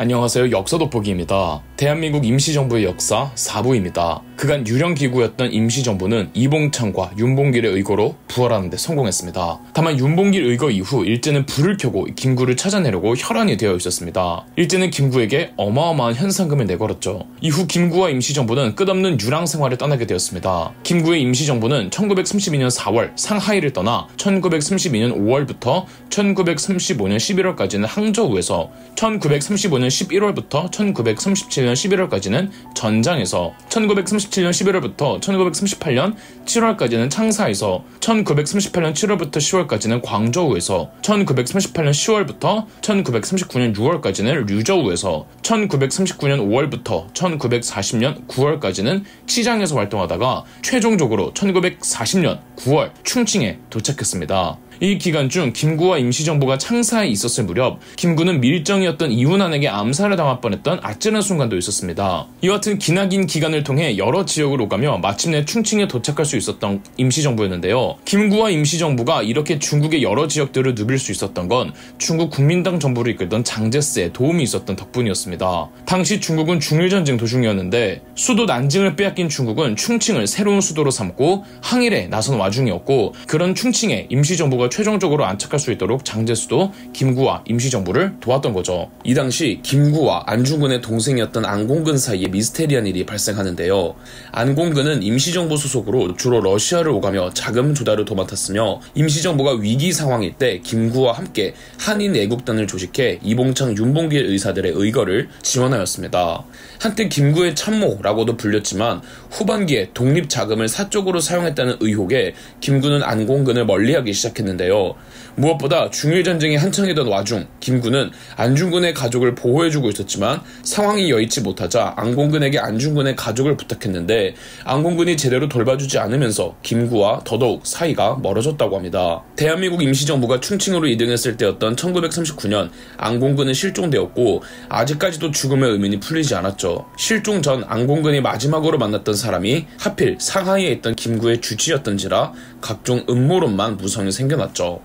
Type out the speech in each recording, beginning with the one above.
안녕하세요. 역사 돋보기입니다. 대한민국 임시정부의 역사 4부입니다. 그간 유령 기구였던 임시정부는 이봉창과 윤봉길의 의거로 부활하는 데 성공했습니다. 다만 윤봉길 의거 이후 일제는 불을 켜고 김구를 찾아내려고 혈안이 되어 있었습니다. 일제는 김구에게 어마어마한 현상금을 내걸었죠. 이후 김구와 임시정부는 끝없는 유랑 생활을 떠나게 되었습니다. 김구의 임시정부는 1932년 4월 상하이를 떠나 1932년 5월부터 1935년 11월까지는 항저우에서 1935년 11월부터 1937년 11월까지는 전장에서 1937년 11월부터 1938년 7월까지는 창사에서 1938년 7월부터 10월까지는 광저우에서 1938년 10월부터 1939년 6월까지는 류저우에서 1939년 5월부터 1940년 9월까지는 치장에서 활동하다가 최종적으로 1940년 9월 충칭에 도착했습니다. 이 기간 중 김구와 임시정부가 창사에 있었을 무렵 김구는 밀정이었던 이훈안에게 암살을 당할 뻔했던 아찔한 순간도 있었습니다. 이와 같은 기나긴 기간을 통해 여러 지역을 오가며 마침내 충칭에 도착할 수 있었던 임시정부였는데요. 김구와 임시정부가 이렇게 중국의 여러 지역들을 누빌 수 있었던 건 중국 국민당 정부를 이끌던 장제스의 도움이 있었던 덕분이었습니다. 당시 중국은 중일전쟁 도중이었는데 수도 난징을 빼앗긴 중국은 충칭을 새로운 수도로 삼고 항일에 나선 와중이었고 그런 충칭에 임시정부가 최종적으로 안착할 수 있도록 장제수도 김구와 임시정부를 도왔던 거죠. 이 당시 김구와 안중근의 동생이었던 안공근 사이에 미스테리한 일이 발생하는데요. 안공근은 임시정부 소속으로 주로 러시아를 오가며 자금 조달을 도맡았으며 임시정부가 위기 상황일 때 김구와 함께 한인 애국단을 조직해 이봉창 윤봉길 의사들의 의거를 지원하였습니다. 한때 김구의 참모라고도 불렸지만 후반기에 독립 자금을 사적으로 사용했다는 의혹에 김구는 안공근을 멀리하기 시작했는데 요. 무엇보다 중일 전쟁이 한창이던 와중 김구는 안중근의 가족을 보호해주고 있었지만 상황이 여의치 못하자 안공근에게 안중근의 가족을 부탁했는데 안공근이 제대로 돌봐주지 않으면서 김구와 더더욱 사이가 멀어졌다고 합니다. 대한민국 임시정부가 충칭으로 이등했을 때였던 1939년 안공근은 실종되었고 아직까지도 죽음의 의문이 풀리지 않았죠. 실종 전 안공근이 마지막으로 만났던 사람이 하필 상하이에 있던 김구의 주치였던지라 각종 음모론만 무성이 생겨났죠. 州。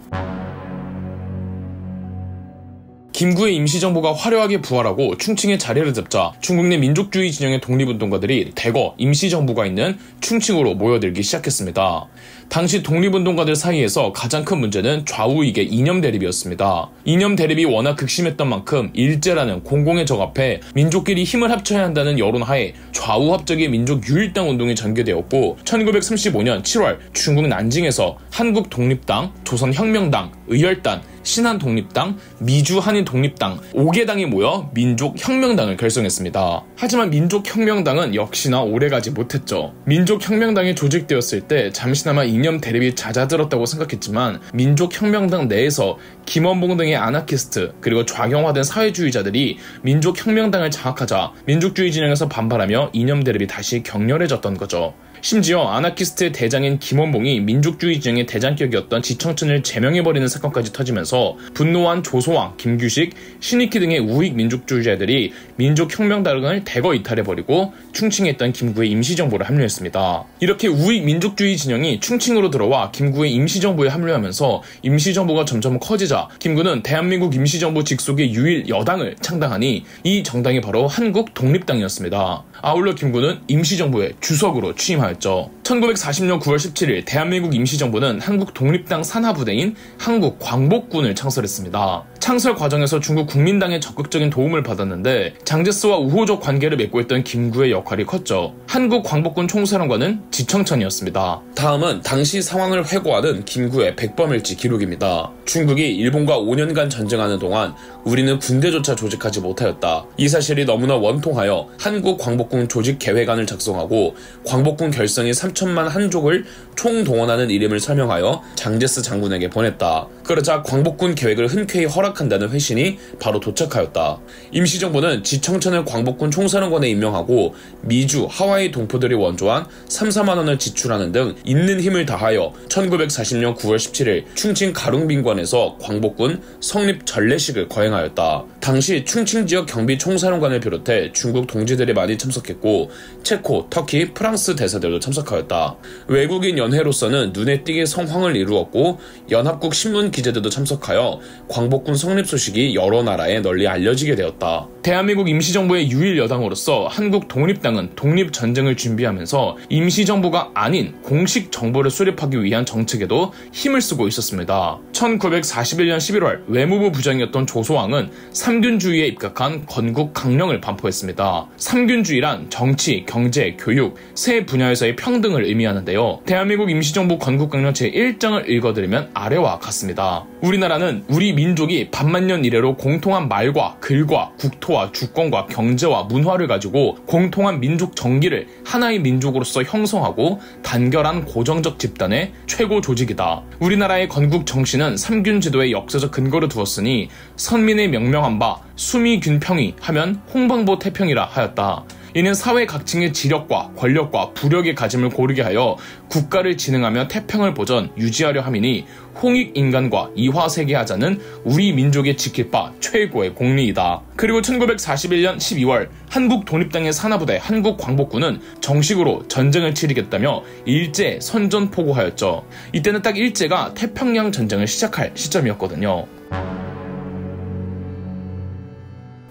김구의 임시정부가 화려하게 부활하고 충칭의 자리를 잡자 중국 내 민족주의 진영의 독립운동가들이 대거 임시정부가 있는 충칭으로 모여들기 시작했습니다. 당시 독립운동가들 사이에서 가장 큰 문제는 좌우익의 이념 대립이었습니다. 이념 대립이 워낙 극심했던 만큼 일제라는 공공의 적 앞에 민족끼리 힘을 합쳐야 한다는 여론 하에 좌우 합적의 민족 유일당 운동이 전개되었고 1935년 7월 중국 난징에서 한국 독립당, 조선혁명당, 의열단, 신한독립당, 미주한인독립당 5개 당이 모여 민족혁명당을 결성했습니다. 하지만 민족혁명당은 역시나 오래가지 못했죠. 민족혁명당이 조직되었을 때 잠시나마 이념 대립이 잦아들었다고 생각했지만 민족혁명당 내에서 김원봉 등의 아나키스트 그리고 좌경화된 사회주의자들이 민족혁명당을 장악하자 민족주의 진영에서 반발하며 이념 대립이 다시 격렬해졌던 거죠. 심지어 아나키스트의 대장인 김원봉이 민족주의 진영의 대장격이었던 지청천을 제명해버리는 사건까지 터지면서 분노한 조소왕, 김규식, 신익희 등의 우익 민족주의자들이 민족혁명당을 대거 이탈해버리고 충칭했던 김구의 임시정부를 합류했습니다. 이렇게 우익 민족주의 진영이 충칭으로 들어와 김구의 임시정부에 합류하면서 임시정부가 점점 커지자 김구는 대한민국 임시정부 직속의 유일 여당을 창당하니 이 정당이 바로 한국 독립당이었습니다. 아울러 김구는 임시정부의 주석으로 취임하였 죠. 1940년 9월 17일 대한민국 임시정부는 한국 독립당 산하부대인 한국 광복군을 창설했습니다. 창설 과정에서 중국 국민당의 적극적인 도움을 받았는데 장제스와 우호적 관계를 맺고 있던 김구의 역할이 컸죠. 한국 광복군 총사령관은 지청천이었습니다. 다음은 당시 상황을 회고하는 김구의 백범일지 기록입니다. 중국이 일본과 5년간 전쟁하는 동안 우리는 군대조차 조직하지 못하였다. 이 사실이 너무나 원통하여 한국 광복군 조직 계획안을 작성하고 광복군 결성이 3천만 한족을 총동원하는 이름을 설명하여 장제스 장군에게 보냈다. 그러자 광복군 계획을 흔쾌히 허락한다는 회신이 바로 도착하였다. 임시정부는 지청천을 광복군 총사령관에 임명하고 미주, 하와이 동포들이 원조한 3, 4만 원을 지출하는 등 있는 힘을 다하여 1940년 9월 17일 충칭 가룽빈관에서 광복군 성립 전례식을 거행하였다. 당시 충칭 지역 경비 총사령관을 비롯해 중국 동지들이 많이 참석했고 체코, 터키, 프랑스 대사들도 참석하였다. 외국인 연회로서는 눈에 띄게 성황을 이루었고 연합국 신문 기자들도 참석하여 광복군 성립 소식이 여러 나라에 널리 알려지게 되었다. 대한민국 임시정부의 유일 여당으로서 한국 독립당은 독립 전쟁을 준비하면서 임시정부가 아닌 공식 정부를 수립하기 위한 정책에도 힘을 쓰고 있었습니다. 1941년 11월 외무부 부장이었던 조소왕은 삼균주의에 입각한 건국 강령을 반포했습니다. 삼균주의란 정치, 경제, 교육 세 분야에서의 평등을 의미하는데요. 대한민국 임시정부 건국 강령 제1장을 읽어드리면 아래와 같습니다. 우리나라는 우리 민족이 반만년 이래로 공통한 말과 글과 국토와 주권과 경제와 문화를 가지고 공통한 민족 정기를 하나의 민족으로서 형성하고 단결한 고정적 집단의 최고 조직이다. 우리나라의 건국 정신은 삼균 제도의 역사적 근거를 두었으니 선민의 명명한 바 수미균평이 하면 홍방보 태평이라 하였다. 이는 사회 각층의 지력과 권력과 부력의 가짐을 고르게 하여 국가를 진흥하며 태평을 보전 유지하려 함이니 홍익 인간과 이화세계 하자는 우리 민족의 지킬 바 최고의 공리이다. 그리고 1941년 12월 한국 독립당의 산하부대 한국 광복군은 정식으로 전쟁을 치르겠다며 일제 선전포고하였죠. 이때는 딱 일제가 태평양 전쟁을 시작할 시점이었거든요.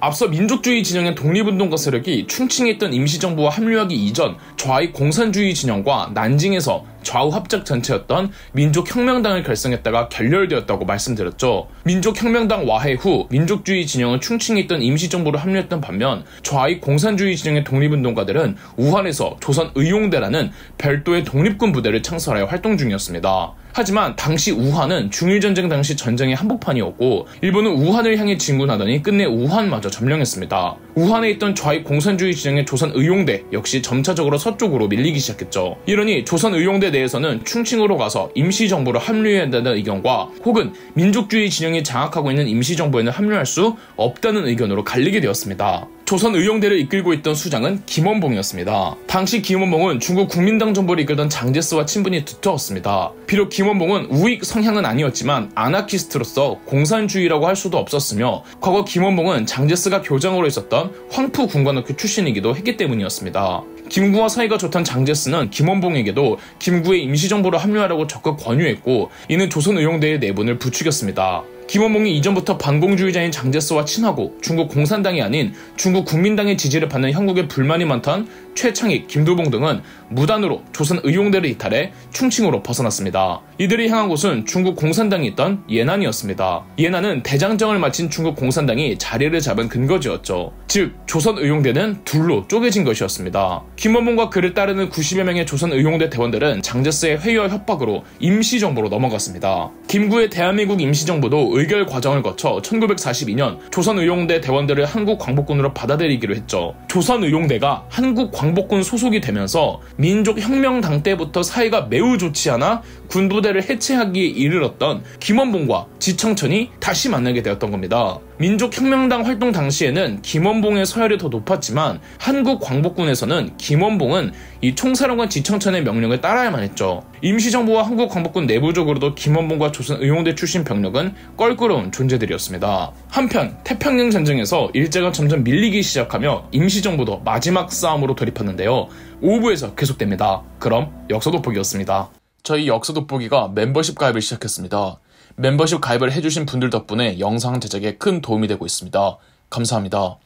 앞서 민족주의 진영의 독립운동가 세력이 충칭에 있던 임시정부와 합류하기 이전 좌익 공산주의 진영과 난징에서 좌우 합작 전체였던 민족혁명당을 결성했다가 결렬되었다고 말씀드렸죠. 민족혁명당 와해 후 민족주의 진영은 충칭에 있던 임시정부로 합류했던 반면 좌익 공산주의 진영의 독립운동가들은 우한에서 조선 의용대라는 별도의 독립군 부대를 창설하여 활동 중이었습니다. 하지만 당시 우한은 중일전쟁 당시 전쟁의 한복판이었고 일본은 우한을 향해 진군하더니 끝내 우한마저 점령했습니다. 우한에 있던 좌익 공산주의 진영의 조선 의용대 역시 점차적으로 서쪽으로 밀리기 시작했죠. 이러니 조선 의용대 내에서는 충칭으로 가서 임시정부로 합류해야 한다는 의견과 혹은 민족주의 진영이 장악하고 있는 임시정부에는 합류할 수 없다는 의견으로 갈리게 되었습니다. 조선 의용대를 이끌고 있던 수장은 김원봉이었습니다. 당시 김원봉은 중국 국민당 정부를 이끌던 장제스와 친분이 두터웠습니다. 비록 김원봉은 우익 성향은 아니었지만 아나키스트로서 공산주의라고 할 수도 없었으며 과거 김원봉은 장제스가 교장으로 있었던 황푸 군관학교 출신이기도 했기 때문이었습니다. 김구와 사이가 좋던 장제스는 김원봉에게도 김구의 임시정부로 합류하라고 적극 권유했고 이는 조선 의용대의 내분을 부추겼습니다. 김원봉이 이전부터 반공주의자인 장제스와 친하고 중국 공산당이 아닌 중국 국민당의 지지를 받는 형국에 불만이 많던 최창익, 김두봉 등은 무단으로 조선 의용대를 이탈해 충칭으로 벗어났습니다. 이들이 향한 곳은 중국 공산당이 있던 예난이었습니다. 예난은 대장정을 마친 중국 공산당이 자리를 잡은 근거지였죠. 즉 조선 의용대는 둘로 쪼개진 것이었습니다. 김원봉과 그를 따르는 90여 명의 조선 의용대 대원들은 장제스의 회유와 협박으로 임시정부로 넘어갔습니다. 김구의 대한민국 임시정부도 의결 과정을 거쳐 1942년 조선 의용대 대원들을 한국 광복군으로 받아들이기로 했죠. 조선 의용대가 한국 광복군 소속이 되면서 민족 혁명당 때부터 사이가 매우 좋지 않아 군부대를 해체하기에 이르렀던 김원봉과 지청천이 다시 만나게 되었던 겁니다. 민족혁명당 활동 당시에는 김원봉의 서열이 더 높았지만 한국 광복군에서는 김원봉은 이 총사령관 지청천의 명령을 따라야만 했죠. 임시정부와 한국 광복군 내부적으로도 김원봉과 조선 의용대 출신 병력은 껄끄러운 존재들이었습니다. 한편 태평양 전쟁에서 일제가 점점 밀리기 시작하며 임시정부도 마지막 싸움으로 돌입하는데요. 5부에서 계속됩니다. 그럼 역사 돋보기였습니다. 저희 역사 돋보기가 멤버십 가입을 시작했습니다. 멤버십 가입을 해주신 분들 덕분에 영상 제작에 큰 도움이 되고 있습니다. 감사합니다.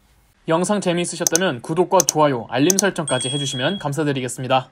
영상 재미있으셨다면 구독과 좋아요, 알림 설정까지 해주시면 감사드리겠습니다.